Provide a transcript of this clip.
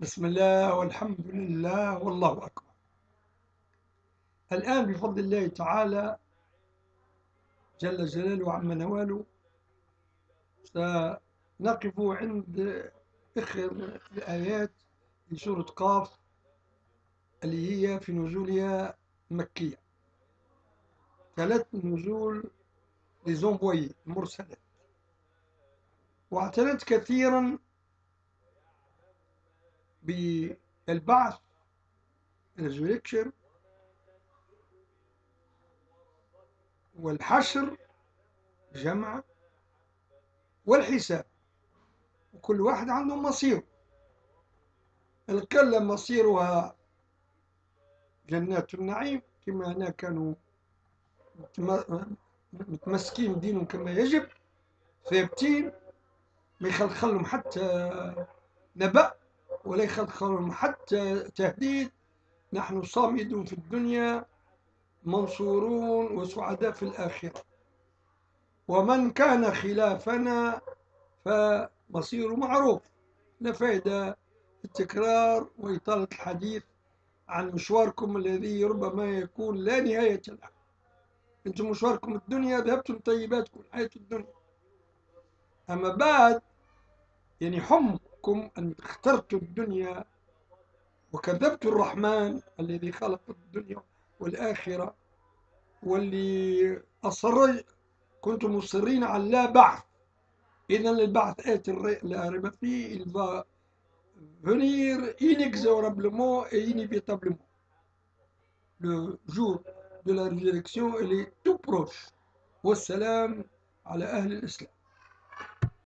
بسم الله والحمد لله والله أكبر. الآن بفضل الله تعالى جل جلاله وعم نواله سنقف عند آخر الآيات في سورة قاف اللي هي في نزولها مكية. ثلاث نزول لزومبوي المرسلات واعتنت كثيرا بالبعث resurrection والحشر جمع والحساب. وكل واحد عنده مصير القلة مصيرها جنات النعيم كما هنا كانوا متمسكين دينهم كما يجب ثابتين ما يخلخلهم حتى نبأ. ولا يخلخلهم حتى تهديد نحن صامدون في الدنيا منصورون وسعداء في الآخرة. ومن كان خلافنا فمصيره معروف. لا فائدة التكرار وإطالة الحديث عن مشواركم الذي ربما يكون لا نهاية له. أنتم مشواركم الدنيا ذهبتم طيباتكم حياة الدنيا. أما بعد يعني حمكم أن اخترتوا الدنيا وكذبتوا الرحمن الذي خلق الدنيا والآخرة واللي أصر كنتم مصرين على لا بعث. إذا البعث آت لا ريب فيه il va venir inexorablement et inévitablement le jour de la résurrection il est tout proche. والسلام على أهل الإسلام